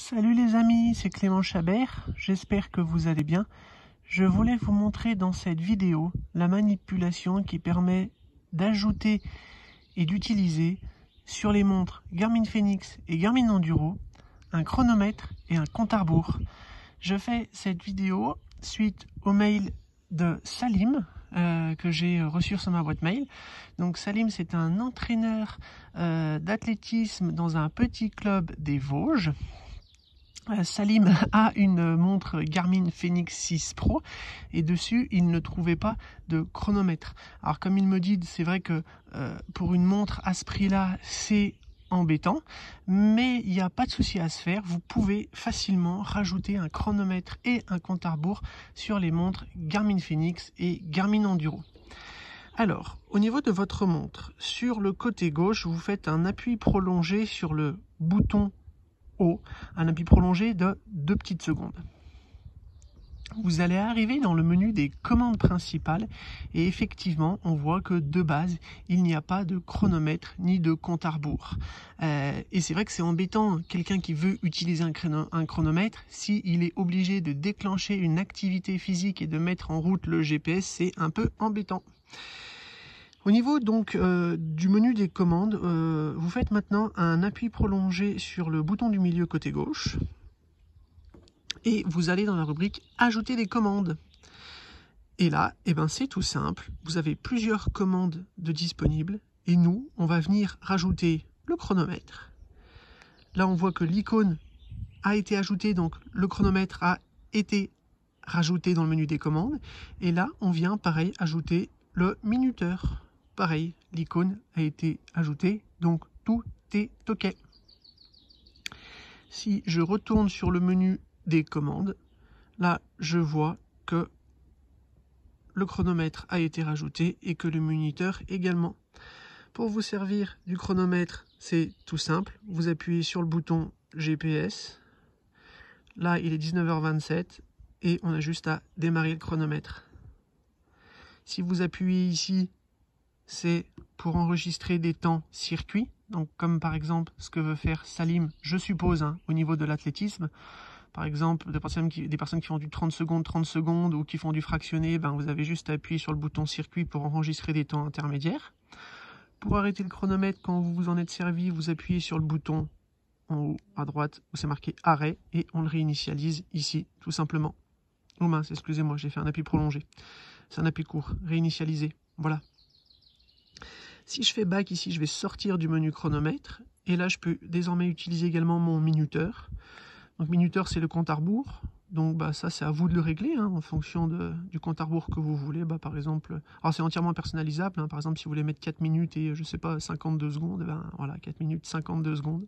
Salut les amis, c'est Clément Chabert, j'espère que vous allez bien. Je voulais vous montrer dans cette vidéo la manipulation qui permet d'ajouter et d'utiliser sur les montres Garmin Fenix et Garmin Enduro un chronomètre et un compte à rebours. Je fais cette vidéo suite au mail de Salim, euh, que j'ai reçu sur ma boîte mail. Donc Salim, c'est un entraîneur euh, d'athlétisme dans un petit club des Vosges. Euh, Salim a une montre Garmin Fenix 6 Pro et dessus il ne trouvait pas de chronomètre. Alors comme il me dit, c'est vrai que pour une montre à ce prix-là, c'est embêtant, mais il n'y a pas de souci à se faire. Vous pouvez facilement rajouter un chronomètre et un compte à rebours sur les montres Garmin Fenix et Garmin Enduro. Alors, au niveau de votre montre, sur le côté gauche, vous faites un appui prolongé sur le bouton un appui prolongé de 2 petites secondes. Vous allez arriver dans le menu des commandes principales et effectivement on voit que de base il n'y a pas de chronomètre ni de compte à rebours. Euh, et c'est vrai que c'est embêtant quelqu'un qui veut utiliser un chronomètre s'il est obligé de déclencher une activité physique et de mettre en route le GPS c'est un peu embêtant au niveau donc euh, du menu des commandes, euh, vous faites maintenant un appui prolongé sur le bouton du milieu côté gauche et vous allez dans la rubrique Ajouter des commandes. Et là, eh ben, c'est tout simple. Vous avez plusieurs commandes de disponibles et nous, on va venir rajouter le chronomètre. Là, on voit que l'icône a été ajoutée, donc le chronomètre a été rajouté dans le menu des commandes. Et là, on vient, pareil, ajouter le minuteur. Pareil, l'icône a été ajoutée, donc tout est OK. Si je retourne sur le menu des commandes, là je vois que le chronomètre a été rajouté et que le minuteur également. Pour vous servir du chronomètre, c'est tout simple. Vous appuyez sur le bouton GPS. Là, il est 19h27 et on a juste à démarrer le chronomètre. Si vous appuyez ici, c'est pour enregistrer des temps circuit. Donc, comme par exemple ce que veut faire Salim, je suppose, hein, au niveau de l'athlétisme. Par exemple, des personnes, qui, font du 30 secondes, 30 secondes ou qui font du fractionné, ben vous avez juste à appuyer sur le bouton circuit pour enregistrer des temps intermédiaires. Pour arrêter le chronomètre, quand vous vous en êtes servi, vous appuyez sur le bouton en haut à droite où c'est marqué arrêt et on le réinitialise ici, tout simplement. Oh mince, excusez-moi, j'ai fait un appui prolongé. C'est un appui court, réinitialiser. Voilà. Si je fais back ici, je vais sortir du menu chronomètre. Et là, je peux désormais utiliser également mon minuteur. Donc minuteur, c'est le compte à rebours. Donc bah, ça, c'est à vous de le régler hein, en fonction du compte à rebours que vous voulez. Bah, par exemple, alors c'est entièrement personnalisable. Hein. par exemple, si vous voulez mettre 4 minutes et je sais pas 52 secondes, ben voilà, 4 minutes 52 secondes.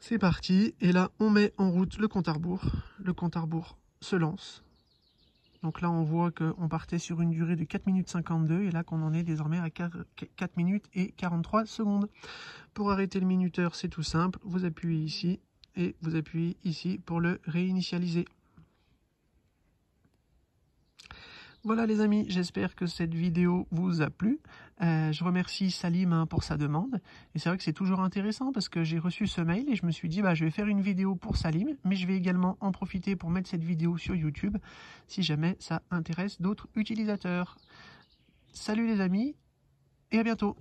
C'est parti. Et là, on met en route le compte à rebours. Le compte à rebours se lance. Donc là, on voit qu'on partait sur une durée de 4 minutes 52 et là qu'on en est désormais à 4, 4 minutes et 43 secondes. Pour arrêter le minuteur, c'est tout simple. Vous appuyez ici et vous appuyez ici pour le réinitialiser. Voilà les amis, j'espère que cette vidéo vous a plu. Euh, je remercie Salim hein, pour sa demande. Et c'est vrai que c'est toujours intéressant parce que j'ai reçu ce mail et je me suis dit bah, je vais faire une vidéo pour Salim, mais je vais également en profiter pour mettre cette vidéo sur YouTube si jamais ça intéresse d'autres utilisateurs. Salut les amis et à bientôt